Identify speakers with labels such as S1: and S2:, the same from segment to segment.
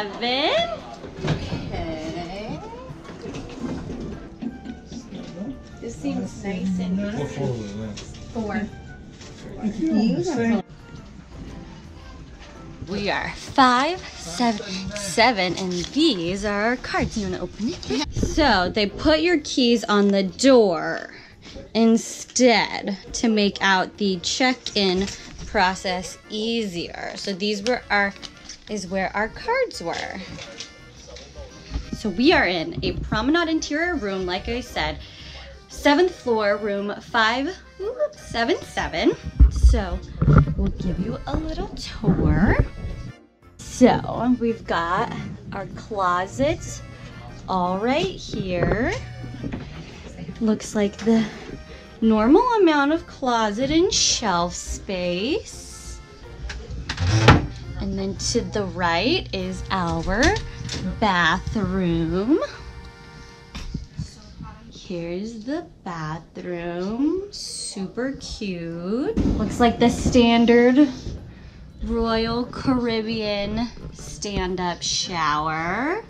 S1: we're on seven.
S2: Okay. This seems nice and four.
S1: We are five, seven, seven, and these are our cards. You want to open it? So they put your keys on the door instead to make out the check-in process easier. So these were our is where our cards were. So we are in a promenade interior room, like I said, seventh floor, room five seven seven. So we'll give you a little tour. So we've got our closets all right here. Looks like the normal amount of closet and shelf space. And then to the right is our bathroom. Here's the bathroom. Super cute. Looks like the standard Royal Caribbean stand-up shower.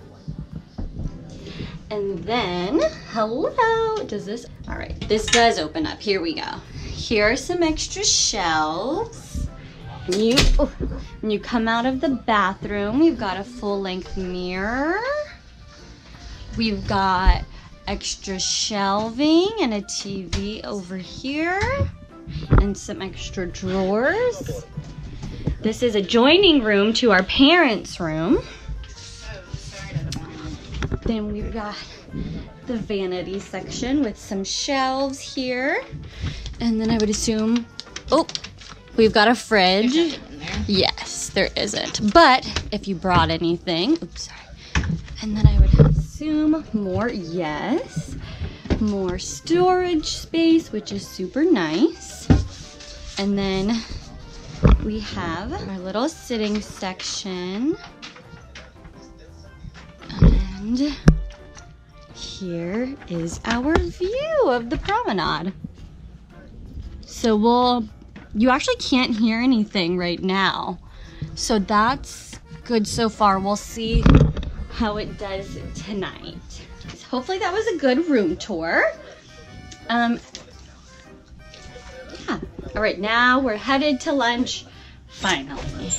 S1: And then, hello, does this, all right, this does open up. Here we go. Here are some extra shelves. You, when you come out of the bathroom, we've got a full-length mirror. We've got extra shelving and a TV over here and some extra drawers. This is a joining room to our parents' room. Then we've got the vanity section with some shelves here. And then I would assume, oh, we've got a fridge. Yes, there isn't. But if you brought anything, oops, sorry. And then I would assume more, yes. More storage space, which is super nice. And then we have our little sitting section. And here is our view of the promenade. So we'll, you actually can't hear anything right now. So that's good so far. We'll see how it does tonight. So hopefully that was a good room tour. Um, yeah. All right, now we're headed to lunch, finally.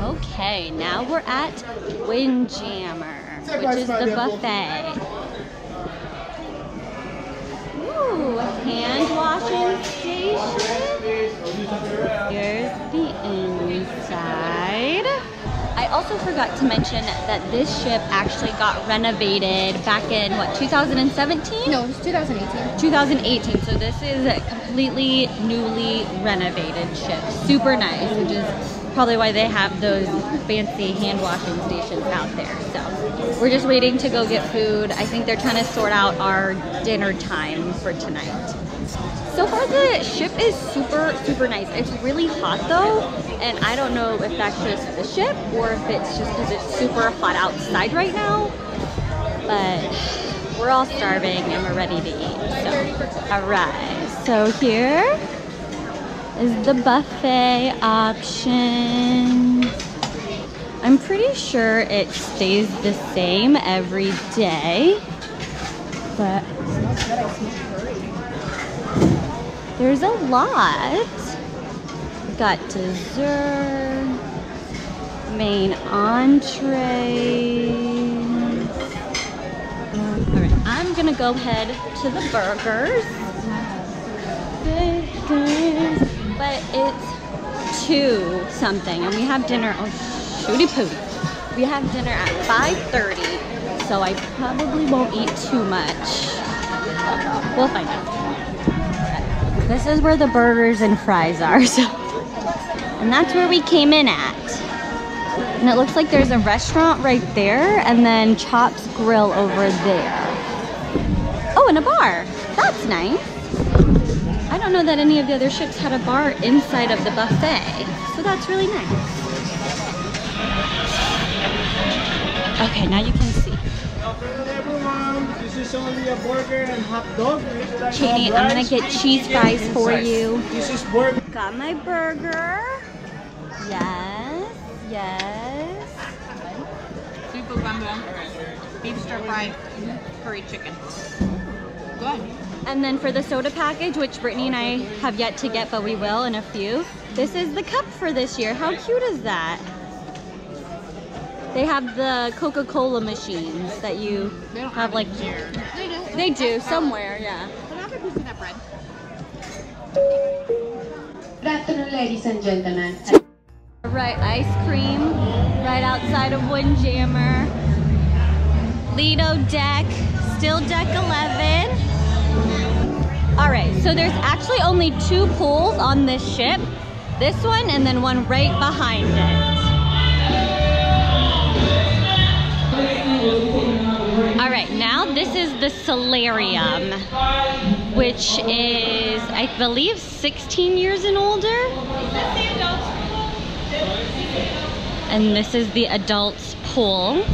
S1: Okay, now we're at Windjammer, which is the buffet. Ooh, hand washing. Here's the inside. I also forgot to mention that this ship actually got renovated back in, what, 2017?
S2: No, it's 2018.
S1: 2018. So this is a completely newly renovated ship. Super nice, which is probably why they have those fancy hand washing stations out there. So we're just waiting to go get food. I think they're trying to sort out our dinner time for tonight. So far the ship is super, super nice. It's really hot though, and I don't know if that's just the ship or if it's just because it's super hot outside right now. But we're all starving and we're ready to eat. So, all right. So here is the buffet option. I'm pretty sure it stays the same every day, but there's a lot. Got dessert, main entree. All right, I'm gonna go ahead to the burgers. Burgers. But it's two something, and we have dinner. Oh, shooty poo. We have dinner at 5:30, so I probably won't eat too much. We'll find out. This is where the burgers and fries are. So, and that's where we came in at. And it looks like there's a restaurant right there and then Chops Grill over there. Oh, and a bar. That's nice. I don't know that any of the other ships had a bar inside of the buffet. So that's really nice. Okay, now you can see.
S3: Is only a burger and hot dog.
S1: Cheney, I'm gonna get cheese fries for you.
S3: This is burger.
S1: Got my burger. Yes, yes.
S2: seafood gumbo, beef stir fry, curry chicken. Good.
S1: And then for the soda package, which Brittany and I have yet to get, but we will in a few, this is the cup for this year. How cute is that? They have the Coca-Cola machines that you
S2: They don't
S1: have like,
S2: here. They do.
S1: they do somewhere, yeah.
S2: But have a piece of that bread.
S4: Good afternoon, ladies and gentlemen.
S1: Right, ice cream right outside of Windjammer. Lido deck, still deck 11. All right, so there's actually only two pools on this ship. This one and then one right behind it. All right, now this is the solarium, which is, I believe, 16 years and older. And this is the adults pool.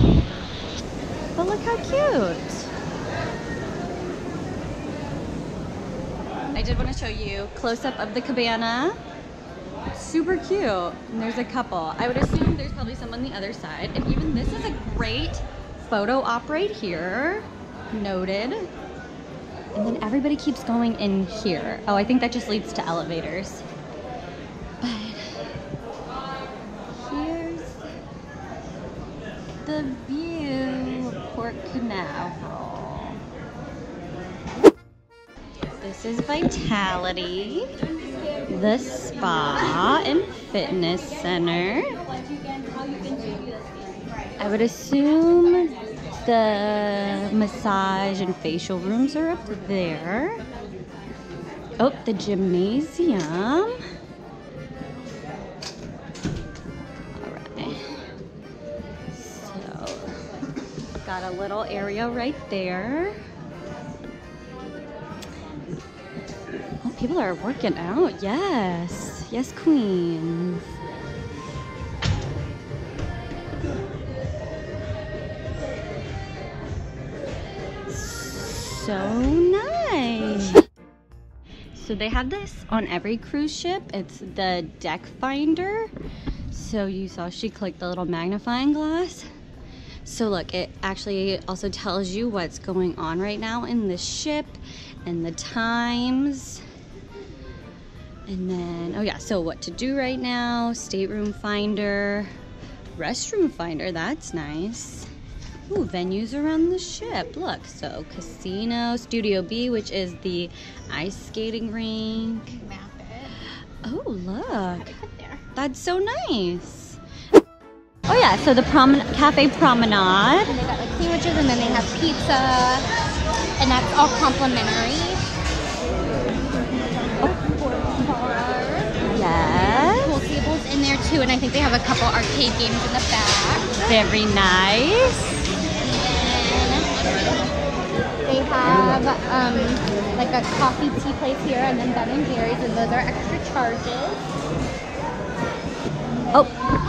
S1: But look how cute. I did want to show you close up of the cabana. Super cute. And there's a couple. I would assume there's probably some on the other side. And even this is a great photo op right here. Noted. And then everybody keeps going in here. Oh, I think that just leads to elevators. But here's the view of Port Canaveral. This is Vitality, the spa and fitness center. I would assume the massage and facial rooms are up there. Oh, the gymnasium. Alright. So, got a little area right there. Oh, people are working out. Yes. Yes, queens. So nice. So they have this on every cruise ship. It's the deck finder. So you saw she clicked the little magnifying glass. So look, it actually also tells you what's going on right now in the ship and the times. And then, oh yeah, so what to do right now, stateroom finder, restroom finder, that's nice. Ooh, venues around the ship. Look, so casino, Studio B, which is the ice skating rink.
S2: Map it.
S1: Oh, look.
S2: There.
S1: That's so nice. Oh yeah, so the prom cafe promenade.
S2: And they got like sandwiches and then they have pizza. And that's all complimentary. Oh.
S1: Yes.
S2: Pool tables in there too. And I think they have a couple arcade games in the back.
S1: Very nice.
S2: They have um, like a coffee tea place here and then Ben and Jerry's and those are extra charges.
S1: Oh,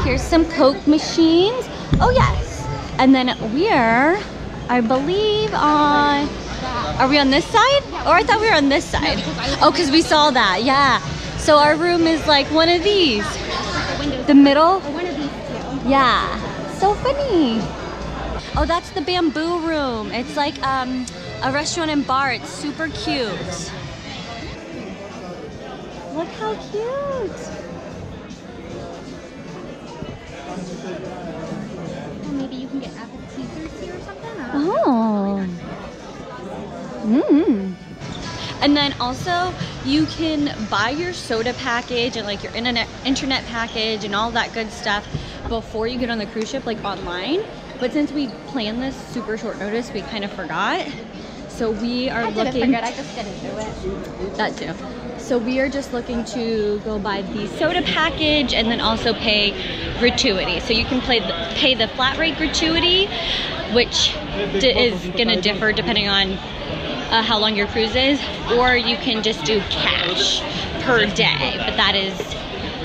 S1: here's some Coke machines. Oh yes. And then we're, I believe on, are we on this side? Or I thought we were on this side. Oh, because we saw that, yeah. So our room is like one of these. The middle?
S2: One of these two.
S1: Yeah. So funny. Oh, that's the bamboo room. It's like um, a restaurant and bar. It's super cute. Look how cute.
S2: Maybe you can get appetizers here or something.
S1: Oh. Mmm. And then also you can buy your soda package and like your internet internet package and all that good stuff before you get on the cruise ship, like online. But since we planned this super short notice, we kind of forgot. So we are
S2: I
S1: looking
S2: forget. I just didn't do it.
S1: that too. So we are just looking to go buy the soda package and then also pay gratuity. So you can play the, pay the flat rate gratuity, which is gonna differ depending on uh, how long your cruise is, or you can just do cash per day. But that is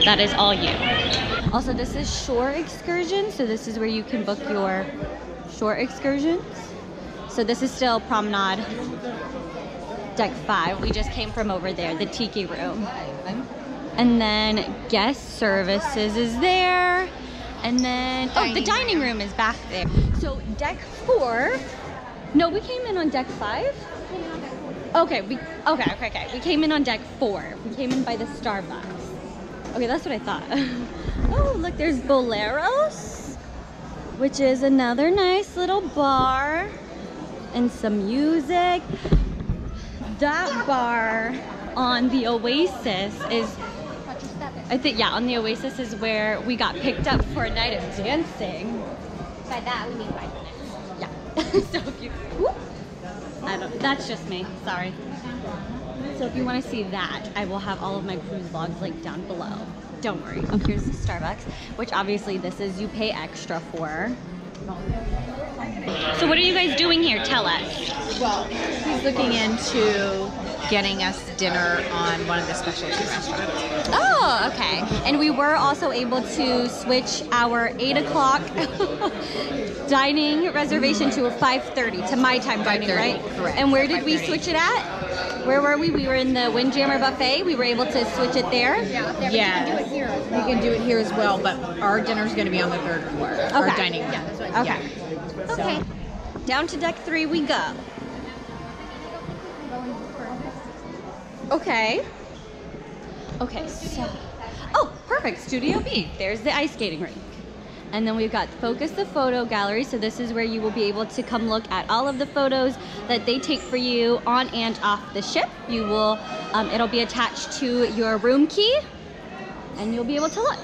S1: that is all you. Also, this is shore excursion, so this is where you can book your shore excursions. So this is still promenade deck five. We just came from over there, the tiki room. And then guest services is there. And then, oh, the
S2: Dining
S1: room is back there. So deck four. No, we came in on deck five. Okay, we okay, okay, okay. We came in on deck four. We came in by the Starbucks. Okay, that's what I thought. oh, look, there's Boleros, which is another nice little bar, and some music. That bar on the Oasis is
S2: Watch your step.
S1: I think yeah, on the Oasis is where we got picked up for a night of dancing.
S2: By that, we mean five minutes.
S1: Yeah. so if you, whoop, I don't. That's just me. Sorry. So if you want to see that, I will have all of my cruise vlogs linked down below. Don't worry. Oh, here's the Starbucks, which obviously this is you pay extra for. So what are you guys doing here? Tell us.
S5: Well, he's looking into getting us dinner on one of the specialty restaurants.
S1: Oh, okay. And we were also able to switch our eight o'clock dining reservation to a five thirty to my time dining, right?
S5: correct.
S1: And where did we switch it at? Where were we? We were in the Windjammer buffet. We were able to switch it there.
S2: Yeah, up there.
S5: Yeah.
S2: But can do it here as
S5: We can do it here as well, but our dinner's going to be on the third floor. Our
S1: Okay.
S5: dining room.
S2: Yeah, that's what
S1: Okay.
S5: Yeah.
S1: Okay. Down to deck three we go. Okay. Okay, so. Oh, perfect. Studio B. There's the ice skating rink. And then we've got Focus the Photo Gallery. So this is where you will be able to come look at all of the photos that they take for you on and off the ship. You will, um, it'll be attached to your room key and you'll be able to look.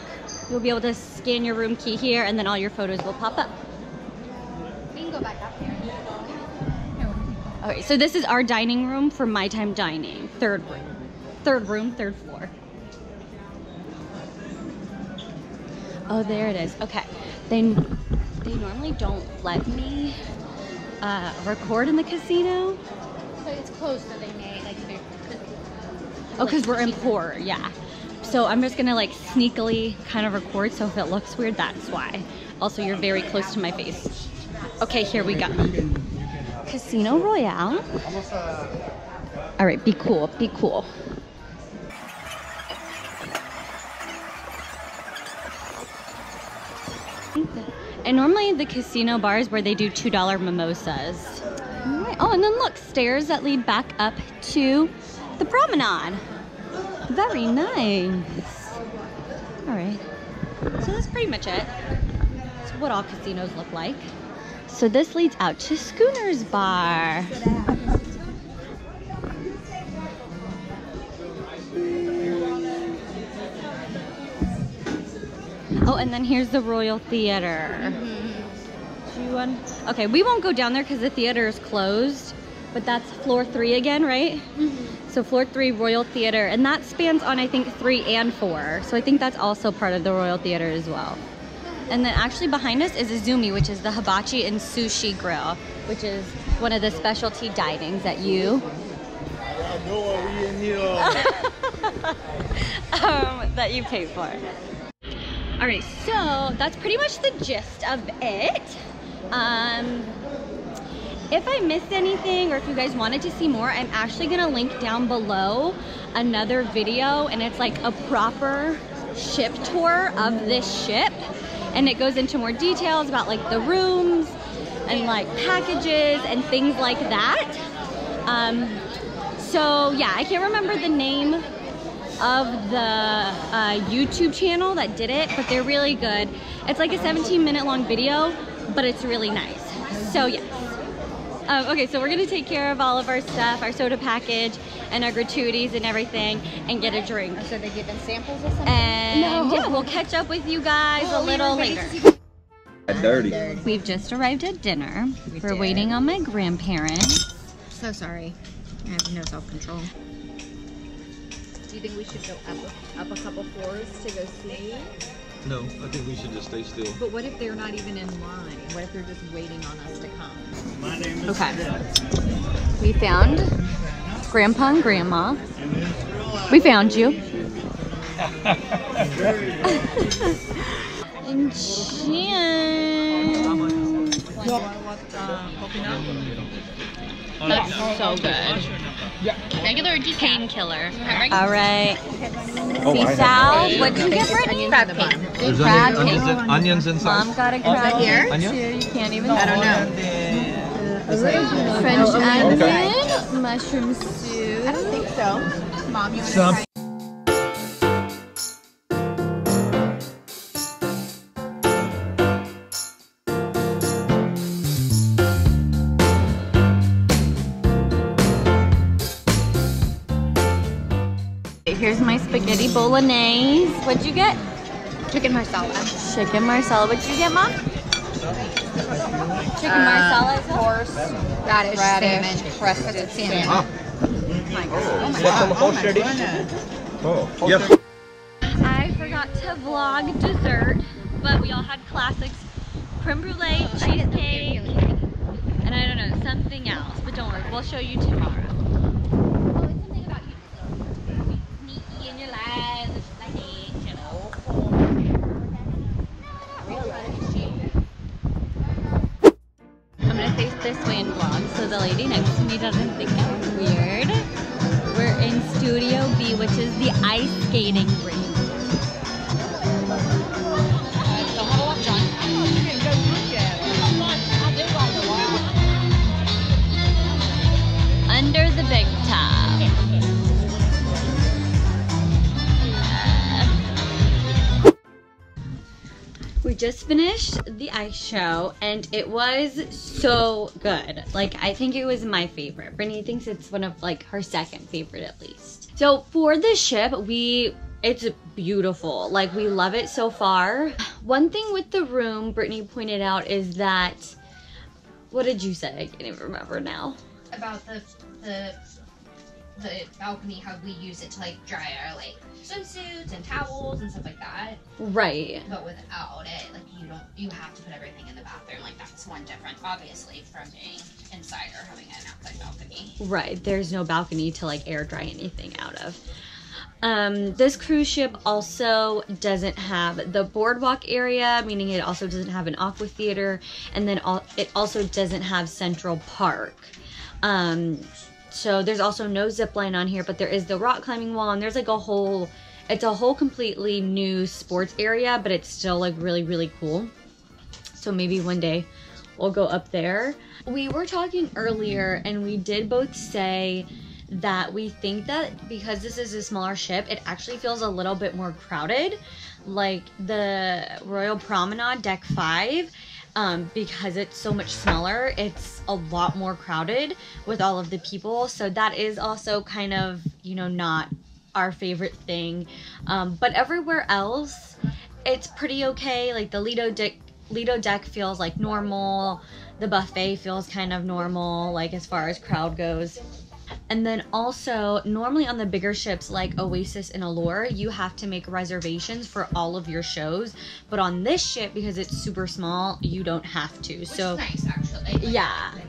S1: You'll be able to scan your room key here and then all your photos will pop up.
S2: We can go back up.
S1: Okay, so this is our dining room for My Time Dining. Third room. Third room, third floor. Oh, there it is. Okay. They they normally don't let me uh, record in the casino.
S2: So it's closed, so they may like they're.
S1: Oh, because we're in poor, yeah. So I'm just gonna like sneakily kind of record. So if it looks weird, that's why. Also, you're very close to my face. Okay, here we go. Casino Royale. All right, be cool. Be cool. And normally the casino bars where they do $2 mimosas. Oh, and then look, stairs that lead back up to the promenade. Very nice. Alright. So that's pretty much it. That's what all casinos look like. So this leads out to Schooner's Bar. And then here's the Royal Theater. Do you want- Okay, we won't go down there because the theater is closed, but that's floor three again, right? So floor three, Royal Theater, and that spans on I think three and four. So I think that's also part of the Royal Theater as well. And then actually behind us is Izumi, which is the hibachi and sushi grill, which is one of the specialty dinings that you um, that you pay for. All right, so that's pretty much the gist of it. Um, if I missed anything or if you guys wanted to see more, I'm actually gonna link down below another video and it's like a proper ship tour of this ship. And it goes into more details about like the rooms and like packages and things like that. Um, so yeah, I can't remember the name of the uh, YouTube channel that did it, but they're really good. It's like a 17 minute long video, but it's really nice. So yes. Um, okay, so we're gonna take care of all of our stuff, our soda package, and our gratuities and everything, and get a drink.
S2: So they given samples or something.
S1: And
S2: No.
S1: yeah, we'll catch up with you guys a
S2: Oh,
S1: little later.
S2: to
S3: Dirty.
S1: We've just arrived at dinner.
S5: We
S1: We're
S5: did.
S1: waiting on my grandparents.
S5: So sorry. I have no self-control.
S6: Do you think we should go up up a couple floors to go see?
S7: No, I think we should just stay still.
S6: But what if they're not even in line? What if they're just waiting on us to come?
S1: Okay. We found Grandpa and Grandma. We found you. and Jan. That's so good.
S5: Regular or decaf?
S1: Painkiller. All right.
S7: Oh,
S1: See, Sal, what'd you get, Brittany?
S5: Crab cake.
S7: There's
S1: Crab
S7: onion,
S1: cake.
S7: onions, in- onions inside.
S1: Mom got a crab
S5: here?
S7: Onion?
S1: too. You can't even.
S5: I don't know.
S1: French onion,
S7: Okay.
S1: mushroom soup.
S5: I don't think so. Mom, you want to try?
S1: Bolognese. What'd you get?
S2: Chicken marsala.
S1: Chicken marsala. What'd you get, Mom? Chicken
S5: Um,
S1: marsala. is that?
S5: Horse, radish, salmon, crusted salmon.
S7: Ah. What's on the horse ready? Oh, yes.
S1: I forgot to vlog dessert, but we all had classics. Creme brulee, cheesecake, and I don't know, something else. But don't worry, we'll show you tomorrow. Lady next to me doesn't think I'm weird. We're in Studio B, which is the ice skating rink. Just finished the ice show and it was so good. Like I think it was my favorite. Brittany thinks it's one of like her second favorite at least. So for the ship, we it's beautiful. Like we love it so far. One thing with the room Brittany pointed out is that what did you say? I can't even remember now.
S8: about the the the balcony how we use it to like dry our like swimsuits and towels and stuff like that
S1: Right.
S8: but without it like you don't you have to put everything in the bathroom like that's one difference obviously from being inside or having an outside balcony
S1: Right. There's no balcony to like air dry anything out of. Um, this cruise ship also doesn't have the boardwalk area, meaning it also doesn't have an aqua theater, and then al- it also doesn't have Central Park. Um, so there's also no zip line on here, but there is the rock climbing wall, and there's like a whole, it's a whole completely new sports area, but it's still like really, really cool. So maybe one day we'll go up there. We were talking earlier, and we did both say that we think that because this is a smaller ship, it actually feels a little bit more crowded. Like the Royal Promenade Deck 5, um, because it's so much smaller, it's a lot more crowded with all of the people. So that is also kind of, you know, not our favorite thing. Um, but everywhere else, it's pretty okay. Like the Lido deck, Lido deck feels like normal. The buffet feels kind of normal, like as far as crowd goes. And then also, normally on the bigger ships like Oasis and Allure, you have to make reservations for all of your shows. But on this ship, because it's super small, you don't have to.
S8: which
S1: so
S8: nice actually Like,
S1: Yeah.
S8: Like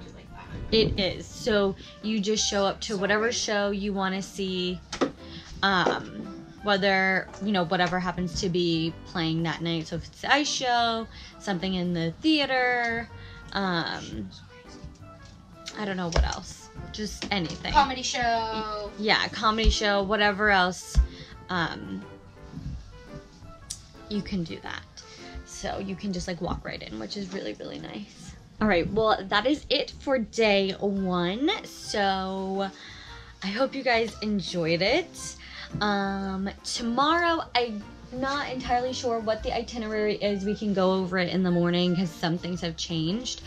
S1: it is. So you just show up to whatever show you want to see. Um, whether, you know, whatever happens to be playing that night. So if it's the ice show, something in the theater, um, I don't know what else. Just anything.
S8: comedy show
S1: yeah, comedy show, whatever else. Um, you can do that. So you can just like walk right in, which is really, really nice. All right, well, that is it for day one. So I hope you guys enjoyed it. Um, tomorrow, I'm not entirely sure what the itinerary is. We can go over it in the morning because some things have changed.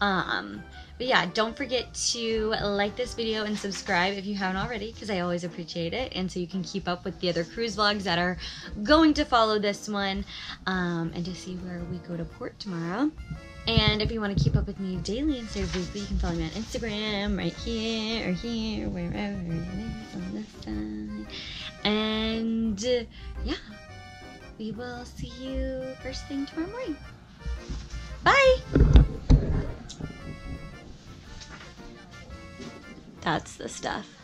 S1: Um, but yeah, don't forget to like this video and subscribe if you haven't already because I always appreciate it. And so you can keep up with the other cruise vlogs that are going to follow this one um, and to see where we go to port tomorrow. And if you want to keep up with me daily instead of weekly, you can follow me on Instagram right here or here, wherever it is on the side. And yeah, we will see you first thing tomorrow morning. Bye! That's the stuff.